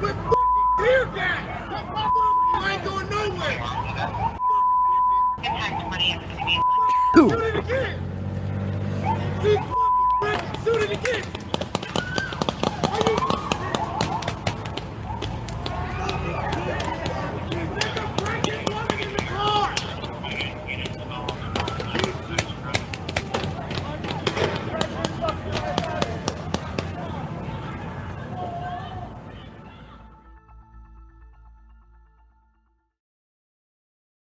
with fucking tear gas. Ain't going nowhere. It again.